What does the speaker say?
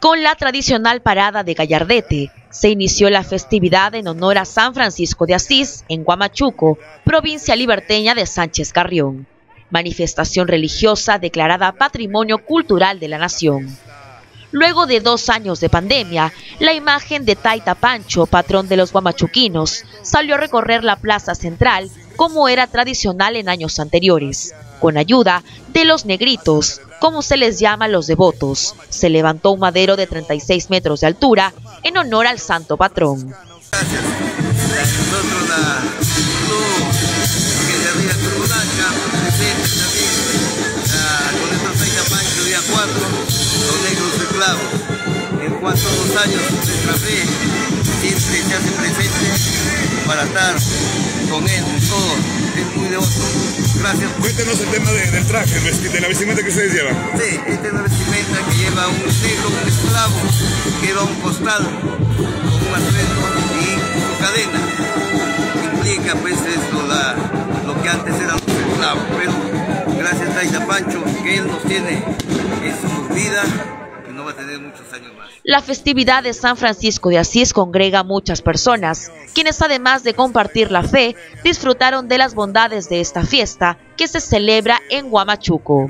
Con la tradicional parada de Gallardete, se inició la festividad en honor a San Francisco de Asís en Guamachuco, provincia liberteña de Sánchez Carrión. Manifestación religiosa declarada Patrimonio Cultural de la Nación. Luego de dos años de pandemia, la imagen de Taita Pancho, patrón de los guamachuquinos, salió a recorrer la plaza central como era tradicional en años anteriores, con ayuda de los negritos, como se les llama a los devotos. Se levantó un madero de 36 metros de altura en honor al santo patrón. Gracias. Nosotros la que de arriba Cruzanca, presente también ah, con estos seis Pancho día 4, los negros esclavos. En cuanto a los años, nuestra fe siempre se hace presente para estar con él todo. Es muy devoto. Gracias. Cuéntenos el tema de- del traje, de la vestimenta que ustedes llevan. Sí, esta es una vestimenta que lleva un negro, un esclavo, que lleva un costal con un atuendo y su cadena. Implica pues esto, la, lo que antes eran los esclavos. Pero gracias a Taita Pancho, que él nos tiene en la festividad de San Francisco de Asís congrega muchas personas, quienes además de compartir la fe, disfrutaron de las bondades de esta fiesta que se celebra en Huamachuco.